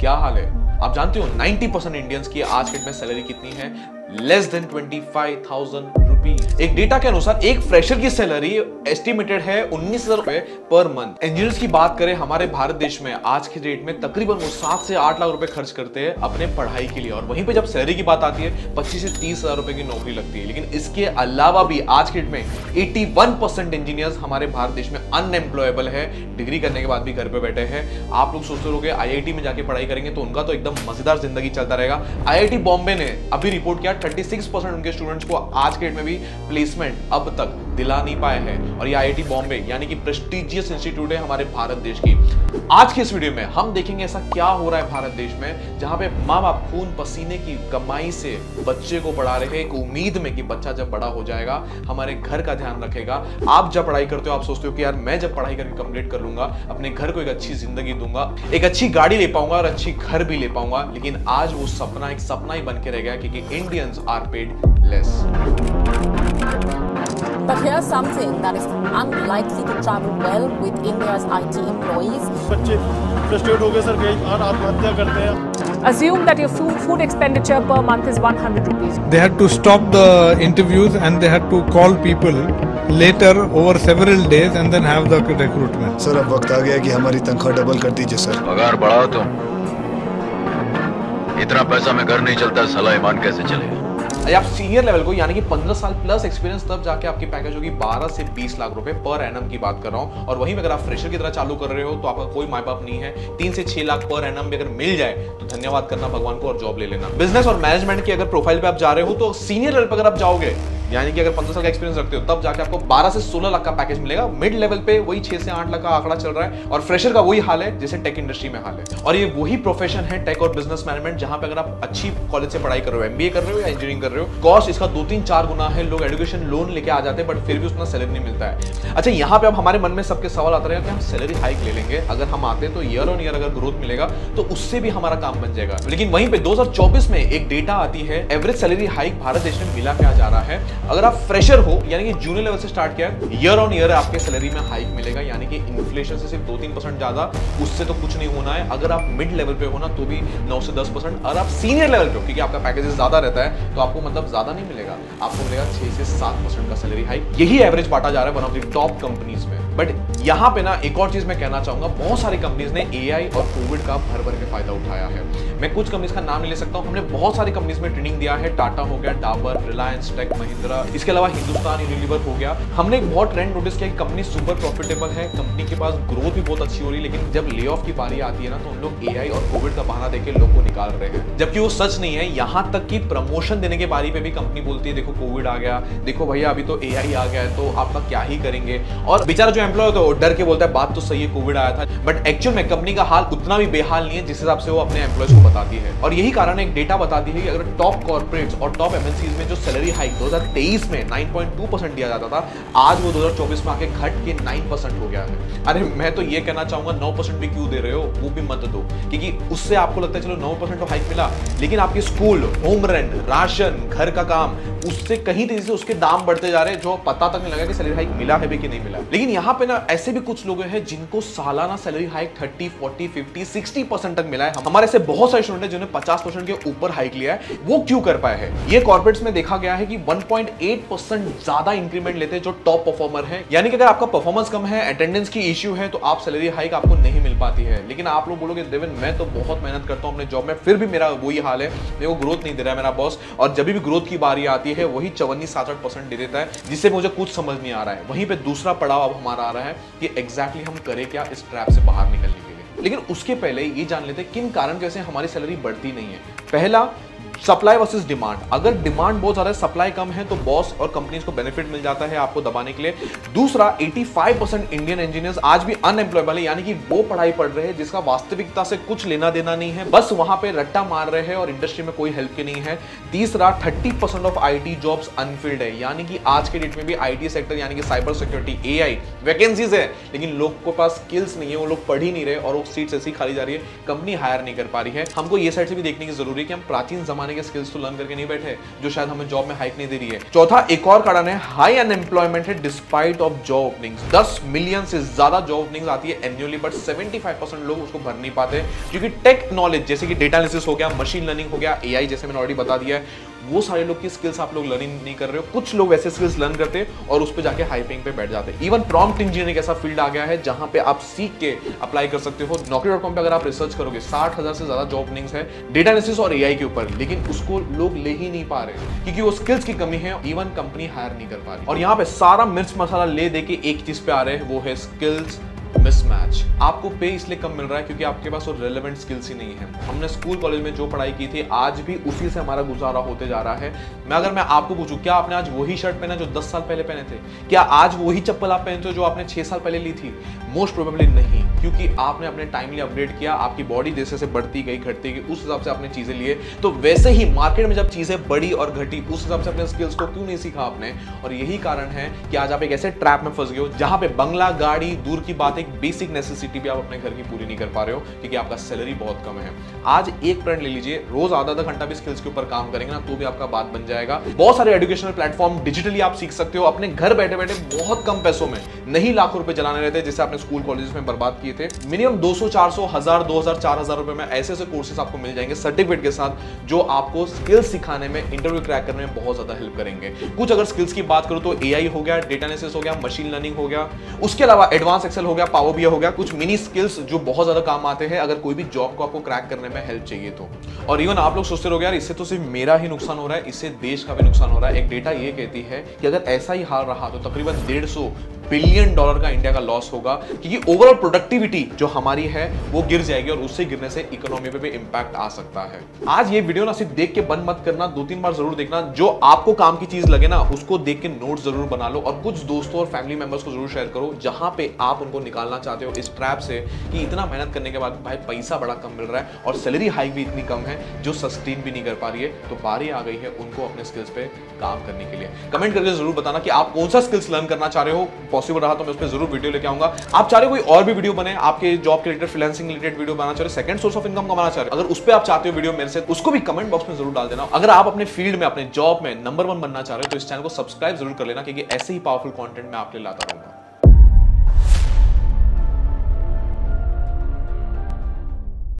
क्या हाल है? आप जानते हो 90 परसेंट इंडियंस की आज के डेट में सैलरी कितनी है? Less than twenty five thousand एक डेटा के अनुसार एक फ्रेशर की सैलरी एस्टिमेटेड है उन्नीस हज़ार रुपए पर मंथ इंजीनियर्स की बात करें, हमारे भारत देश में आज के डेट में तकरीबन वो सात से आठ लाख रुपए खर्च करते हैं अपने पढ़ाई के लिए। और वहीं पे जब सैलरी की बात आती है, पच्चीस से तीस हज़ार रुपए की नौकरी लगती है। लेकिन इसके अलावा भी आज के डेट में एटी वन परसेंट इंजीनियर्स हमारे भारत देश में अनएम्प्लॉयबल है। डिग्री करने के बाद भी घर पे बैठे हैं। आप लोग सोचते रहोगे आईआईटी में जाके पढ़ाई करेंगे तो उनका तो एकदम मज़ेदार ज़िंदगी चलता रहेगा। आईआईटी बॉम्बे ने अभी रिपोर्ट किया 36 परसेंट उनके स्टूडेंट्स को आज के डेट में प्लेसमेंट अब तक। दिला नहीं पाए हैं। और ये आईआईटी बॉम्बे यानी कि प्रेस्टिजियस इंस्टीट्यूट है हमारे भारत देश की। आज के इस वीडियो में हम देखेंगे ऐसा क्या हो रहा है भारत देश में, जहाँ पे माँ बाप खून पसीने की कमाई से बच्चे को पढ़ा रहे हैं। एक उम्मीद में कि बच्चा जब बड़ा हो जाएगा, हमारे घर का ध्यान रखेगा। आप जब पढ़ाई करते हो, आप सोचते हो कि यार मैं जब पढ़ाई करके कंप्लीट कर लूँगा, अपने घर को एक अच्छी ज़िंदगी दूँगा, एक अच्छी गाड़ी ले पाऊँगा और अच्छी घर भी ले पाऊँगा। लेकिन आज वो सपना, एक सपना ही बन के रह गया क्योंकि Indians are paid less But here's something that is unlikely to travel well with India's IT employees. बच्चे फ्रस्ट्रेट हो गए सर कई बार आत्महत्या करते हैं Assume that your food, food expenditure per month is 100 rupees. They had to stop the interviews and they had to call people later over several days and then have the recruitment. Sir अब वक्त आ गया कि हमारी तनख्वाह double कर दीजिए sir पगार बढ़ाओ तुम इतना पैसा में घर नहीं चलता सला ईमान कैसे चलेगा आप सीनियर लेवल को, यानी कि 15 साल प्लस एक्सपीरियंस तब जाके आपकी पैकेज होगी 12 से 20 लाख रुपए पर एनम की बात कर रहा हूँ। और वहीं अगर आप फ्रेशर की तरह चालू कर रहे हो तो आपका कोई माए बाप नहीं है। तीन से छह लाख पर एनम भी अगर मिल जाए तो धन्यवाद करना, भगवान को और जॉब ले लेना। बिज़नेस और मैनेजमेंट की अगर प्रोफ़ाइल पे आप जा रहे हो तो सीनियर लेवल पर अगर आप जाओगे यानी कि अगर 15 साल का एक्सपीरियंस रखते हो, तब जाके आपको 12 से 16 लाख का पैकेज मिलेगा। मिड लेवल पे वही 6 से 8 लाख का आंकड़ा चल रहा है और फ्रेशर का वही हाल है जैसे टेक इंडस्ट्री में हाल है। और ये वही प्रोफेशन है टेक और बिज़नेस मैनेजमेंट जहाँ पे अगर आप अच्छी कॉलेज से पढ़ाई कर रहे हो एमबीए कर रहे हो या इंजीनियरिंग कर रहे हो कॉस्ट इसका दो तीन चार गुना है। लोग एजुकेशन लोन लेके आ जाते हैं बट फिर भी उतना सैलरी नहीं मिलता है। अच्छा यहाँ पे अब हमारे मन में सबके सवाल आता रहेगा कि हम सैलरी हाइक ले लेंगे। अगर हम आते तो ईयर ऑन ईयर अगर ग्रोथ मिलेगा तो उससे भी हमारा काम बन जाएगा। लेकिन वहीं पे 2024 में एक डेटा आती है एवरेज सैलरी हाइक भारत देश में मिला क्या जा रहा है? अगर आप फ्रेशर हो, यानी कि जूनियर लेवल से स्टार्ट किया ईयर ऑन ईयर आपके सैलरी में हाइक मिलेगा, यानी कि इन्फ्लेशन से सिर्फ़ दो तीन परसेंट ज़्यादा, उससे तो कुछ नहीं होना है। अगर आप मिड लेवल पे हो ना तो भी नौ से दस परसेंट अगर आप सीनियर लेवल पे हो, क्योंकि आपका पैकेजेस ज़्यादा रहता है तो आपको मतलब ज़्यादा नहीं मिलेगा। आपको मिलेगा छह से सात परसेंट का सैलरी हाइक यही एवरेज बांटा जा रहा है one of the top companies में। बट यहाँ पे ना एक और चीज़ मैं कहना चाहूँगा, बहुत सारी कंपनीज़ ने एआई और कोविड का भर भर के फ़ायदा उठाया है। मैं कुछ कंपनीज़ का नाम ले सकता हूँ, हमने बहुत सारी कंपनीज़ में ट्रेनिंग दिया है। टाटा हो गया डाबर रिलायंस टेक महिंद्रा इसके अलावा हिंदुस्तान यूनिलीवर हो गया। हमने एक बहुत ट्रेंड नोटिस किया कि कंपनी सुपर प्रॉफिटेबल है कंपनी के पास ग्रोथ भी बहुत अच्छी हो रही है, लेकिन जब ले ऑफ़ की बारी आती है ना तो हम लोग एआई और कोविड का बहाना देकर लोग को निकाल रहे हैं। जबकि वो सच नहीं है, यहाँ तक कि प्रमोशन देने के बारे पे भी कंपनी बोलती है, देखो कोविड आ गया, देखो भैया, अभी तो एआई आ गया है तो आपका क्या ही करेंगे? और बेचारा जो एम्प्लॉय वो डर के बोलता है, बात तो सही है कोविड आया था. बट एक्चुअल में कंपनी का हाल उतना भी बेहाल नहीं है, जिस हिसाब से वो अपने एम्प्लॉयज़ को बताती है। और यही कारण एक डेटा बताती है कि अगर टॉप कॉर्पोरेट्स और टॉप एमएनसीज में जो सैलरी हाइक 2023 में 9.2 परसेंट दिया जाता था, आज वो 2024 में आके घट के 9 परसेंट हो गया है। अरे, मैं तो ये कहना चाहूँगा 9 परसेंट भी क्यों दे रहे हो? वो भी मत दो। क्योंकि उससे आपको लगता है, चलो 9 परसेंट तो हाइक मिला। लेकिन आपके स्कूल होम रेंट राशन, घर का काम, उससे कहीं तेज़ी से उसके दाम बढ़ते जा रहे हैं, जो पता तक नहीं लगा कि सैलरी हाइक मिला है भी कि नहीं मिला। लेकिन यहाँ पे ना ऐसे भी कुछ लोग हैं जिनको सालाना सैलरी हाइक 30, 40, 50, 60 परसेंट तक मिला है। हमारे से बहुत सारे स्टूडेंट हैं जिन्होंने 50 परसेंट के ऊपर हाइक लिया है। वो क्यों कर पाए हैं? ये कॉर्पोरेट्स में देखा गया है कि 1.8 परसेंट ज़्यादा इंक्रीमेंट लेते हैं जो टॉप परफॉर्मर है। यानी कि अगर आपका परफॉर्मेंस कम है अटेंडेंस की इश्यू है तो आप सैलरी हाइक आपको नहीं मिल पाती है। लेकिन आप लोग बोलोगे देवन मैं तो बहुत मेहनत करता हूँ अपने जॉब में फिर भी मेरा वही हाल है। मेरे को ग्रोथ नहीं दे रहा है मेरा बॉस और जब भी ग्रोथ की बारी आती है वही चवन्नी सात दे देता है जिससे मुझे कुछ समझ नहीं आ रहा है। वहीं पर दूसरा पड़ाव अब हमारा आ रहा है कि एग्जैक्टली हम करें क्या इस ट्रैप से बाहर निकलने के लिए। लेकिन उसके पहले ये जान लेते हैं किन कारण की वजह से हमारी सैलरी बढ़ती नहीं है। पहला सप्लाई वर्सेस डिमांड अगर डिमांड बहुत ज़्यादा सप्लाई कम है तो बॉस और कंपनीज़ को बेनिफिट मिल जाता है आपको दबाने के लिए। दूसरा 85 परसेंट इंडियन इंजीनियर्स आज भी अनएम्प्लॉयबल है यानी कि वो पढ़ाई पढ़ रहे हैं जिसका वास्तविकता से कुछ लेना देना नहीं है। बस वहाँ पे रट्टा मार रहे हैं और इंडस्ट्री में कोई हेल्प नहीं है। तीसरा thirty percent of AI jobs unfilled है। यानी कि आज के डेट में भी आईटी सेक्टर यानी कि साइबर सिक्योरिटी एआई वैकेंसीज है। लेकिन लोग के पास स्किल्स नहीं है, वो लोग पढ़ ही नहीं रहे और वो सीट्स ऐसी खाली जा रही है कंपनी हायर नहीं कर पा रही है। हमको ये साइड से भी देखने की ज़रूरी है कि हम प्राचीन जमाने कमाने के स्किल्स तो लर्न करके नहीं बैठे, जो शायद हमें जॉब में हाइक नहीं दे रही है। चौथा, एक और कारण है हाई अनएम्प्लॉयमेंट है despite of job openings 10 million से ज़्यादा जॉब ओपनिंग आती है एनुअली बट 75% लोग उसको भर नहीं पाते, क्योंकि टेक नॉलेज जैसे कि डेटा एनालिसिस हो गया मशीन लर्निंग हो गया एआई जैसे मैंने ऑलरेडी बता दिया है वो सारे लोग की स्किल्स आप लोग लर्निंग नहीं कर रहे हो। कुछ लोग वैसे स्किल्स लर्न करते हैं और उस पर जाके हाइपिंग पे बैठ जाते हैं। इवन प्रॉम्प्ट इंजीनियरिंग ऐसा फ़ील्ड आ गया है जहाँ पे आप सीख के अप्लाई कर सकते हो। नौकरी डॉट कॉम पर अगर आप रिसर्च करोगे, साठ हज़ार से ज़्यादा जॉब ओपनिंग्स है डेटा एनालिसिस और एआई के ऊपर। लेकिन उसको लोग ले ही नहीं पा रहे क्योंकि वो स्किल्स की कमी है। इवन कंपनी हायर नहीं कर पा रही। और यहाँ पे सारा मिर्च मसाला ले दे के एक चीज़ पे आ रहे हैं, वो है स्किल्स मिसमैच आपको पे इसलिए कम मिल रहा है क्योंकि आपके पास वो रेलेवेंट स्किल्स ही नहीं है। हमने स्कूल कॉलेज में जो पढ़ाई की थी, आज भी उसी से हमारा गुजारा होते जा रहा है। मैं अगर मैं आपको पूछूँ, क्या आपने आज वही शर्ट पहना जो 10 साल पहले पहने थे? क्या आज वही चप्पल आप पहनते हो जो आपने 6 साल पहले ली थी? मोस्ट प्रोबेबली नहीं, क्योंकि आपने अपने टाइमली अपडेट किया, आपकी बॉडी जैसे जैसे बढ़ती गई, घटती गई, उस हिसाब से आपने चीज़ें लिए। तो वैसे ही मार्केट में जब चीज़ें बढ़ी और घटी, उस हिसाब से अपने स्किल्स को क्यों नहीं सीखा आपने? और यही कारण है कि आज आप एक ऐसे ट्रैप में फंस गए हो, जहाँ पे बंगला गाड़ी, दूर की बात, एक बेसिक नेसेसिटी भी आप अपने घर की पूरी नहीं कर पा रहे हो, क्योंकि आपका सैलरी बहुत कम है। आज एक प्रण ले लीजिए, रोज आधा आधा घंटा भी स्किल्स के ऊपर काम करेंगे ना तो भी आपका बात बन जाएगा। बहुत सारे एजुकेशनल प्लेटफॉर्म डिजिटली आप सीख सकते हो, अपने घर बैठे बैठे बहुत कम पैसों में, नहीं लाखों रुपए चलाने रहते, जैसे आपने स्कूल कॉलेज में बर्बाद किए थे। मिनिमम 200 400 हज़ार 2000 4000 रुपए में ऐसे ऐसे कोर्सेज आपको मिल जाएँगे सर्टिफिकेट के साथ, जो आपको स्किल्स सिखाने में इंटरव्यू क्रैक करने में बहुत ज़्यादा हेल्प करेंगे। कुछ अगर स्किल्स की बात करूँ तो एआई हो गया डेटा एनालिसिस हो गया मशीन लर्निंग हो गया, उसके अलावा एडवांस एक्सेल हो गया पावर बीआई हो गया, कुछ मिनी स्किल्स जो बहुत ज़्यादा काम आते हैं, अगर कोई भी जॉब को आपको क्रैक करने में हेल्प चाहिए तो। और इवन आप लोग सोचते रहोगे, यार, इससे तो सिर्फ़ मेरा ही नुकसान हो रहा है, इससे देश का भी नुकसान हो रहा है। एक डेटा ये कहती है कि अगर ऐसा ही हाल रहा तो तकरीबन डेढ़ बिलियन डॉलर का इंडिया का लॉस होगा, क्योंकि ओवरऑल प्रोडक्टिविटी जो हमारी है, वो गिर जाएगी और उससे गिरने से इकोनॉमी पे भी इंपैक्ट आ सकता है। आज ये वीडियो ना सिर्फ़ देख के बंद मत करना दो तीन बार ज़रूर देखना, जो आपको काम की चीज़ लगे ना, उसको देख के नोट ज़रूर बना लो और कुछ दोस्तों और फैमिली मेंबर्स को ज़रूर शेयर करो, जहाँ पे आप उनको निकालना चाहते हो इस ट्रैप से कि इतना मेहनत करने के बाद भाई पैसा बड़ा कम मिल रहा है और सैलरी हाइक भी इतनी कम है जो सस्टेन भी नहीं कर पा रही है तो बारी आ गई है उनको अपने स्किल्स पे काम करने के लिए। कमेंट करके ज़रूर बताना कि आप कौन सा स्किल्स लर्न करना चाह रहे हो पॉसिबल रहा तो मैं उस पर ज़रूर वीडियो लेके आऊँगा। आप चाह रहे हो कोई और भी वीडियो बने, आपके जॉब के रिलेटेड फ्रीलांसिंग रिलेटेड वीडियो बनाना चाह सेकंड सोर्स ऑफ़ इनकम कमाना चाह रहे अगर उस पर आप चाहते हो वीडियो मेरे से, उसको भी कमेंट बॉक्स में ज़रूर डाल देना। अगर आप अपने फ़ील्ड में, अपने जॉब में नंबर वन बनना चाह रहे हो तो इस चैनल को सब्सक्राइब ज़रूर कर लेना, क्योंकि ऐसे ही पावरफुल कॉन्टेंट मैं आपके लाता रहूँगा।